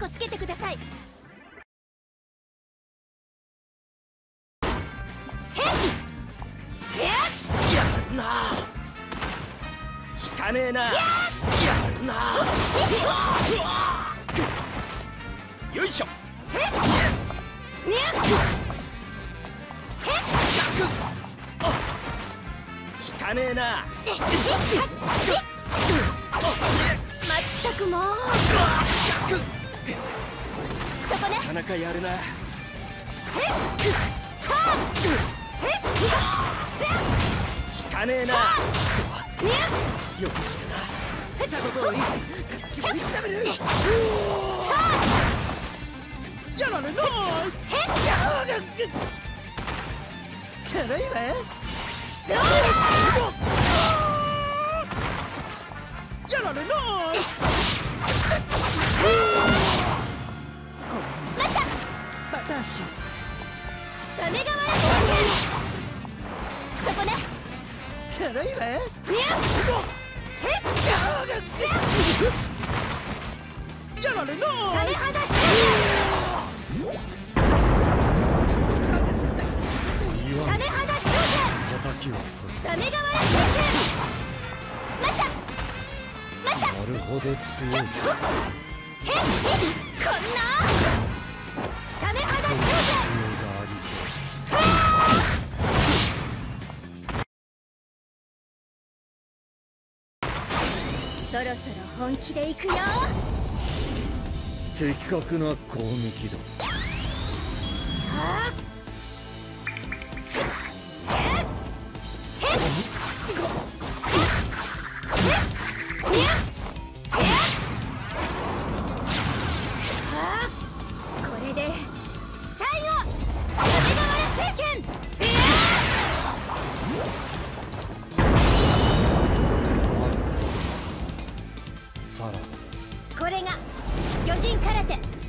こつけてください。やるな引かねえな。やるなよいしょ。ヘッニャッヘ引かねえななかやるな。引かねえな。よろしくな。さここいい叩き割りざめるタやられないーヘッチャラいわどうだやられない。サメガワラそこね。チャラいわ。ニャッヘッセッやられないサメサメサメガワラまた。また。なるほど強い。へっへっこんな？そろそろ本気で行くよ。的確な攻撃だ。はこさらこれが魚人空手。